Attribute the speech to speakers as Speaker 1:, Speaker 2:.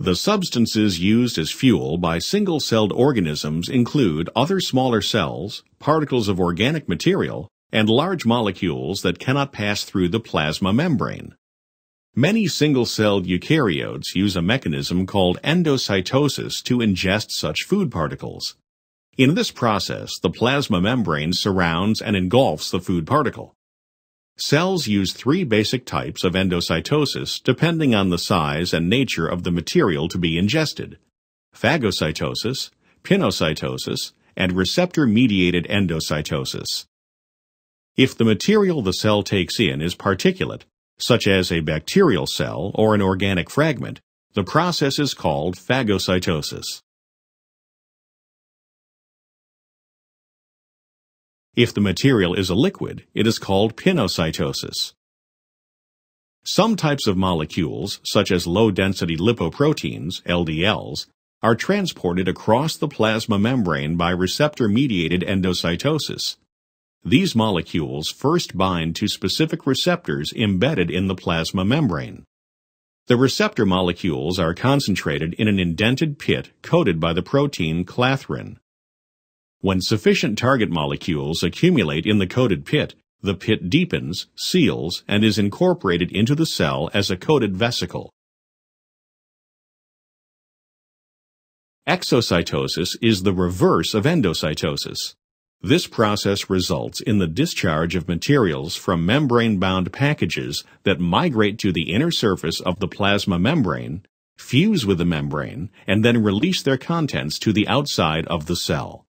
Speaker 1: The substances used as fuel by single-celled organisms include other smaller cells, particles of organic material, and large molecules that cannot pass through the plasma membrane. Many single-celled eukaryotes use a mechanism called endocytosis to ingest such food particles. In this process, the plasma membrane surrounds and engulfs the food particle. Cells use three basic types of endocytosis depending on the size and nature of the material to be ingested. Phagocytosis, pinocytosis, and receptor-mediated endocytosis. If the material the cell takes in is particulate, such as a bacterial cell or an organic fragment, the process is called phagocytosis. If the material is a liquid, it is called pinocytosis. Some types of molecules, such as low-density lipoproteins, LDLs, are transported across the plasma membrane by receptor-mediated endocytosis. These molecules first bind to specific receptors embedded in the plasma membrane. The receptor molecules are concentrated in an indented pit coated by the protein clathrin. When sufficient target molecules accumulate in the coated pit, the pit deepens, seals, and is incorporated into the cell as a coated vesicle. Exocytosis is the reverse of endocytosis. This process results in the discharge of materials from membrane-bound packages that migrate to the inner surface of the plasma membrane, fuse with the membrane, and then release their contents to the outside of the cell.